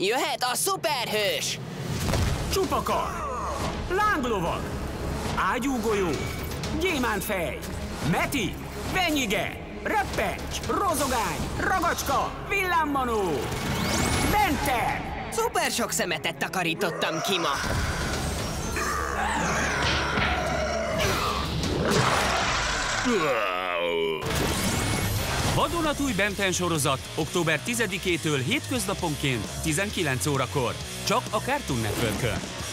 Jöhet a szuperhős! Csupakar, lánglovag, ágyúgolyó, gyémántfej, meti, venyige, reppencs, rozogány, ragacska, villámmanó, bente, Szuper sok szemetet takarítottam ki ma. Vadonatúj Benten sorozat október 10-től hétköznaponként 19 órakor. Csak a Cartoon Networkön.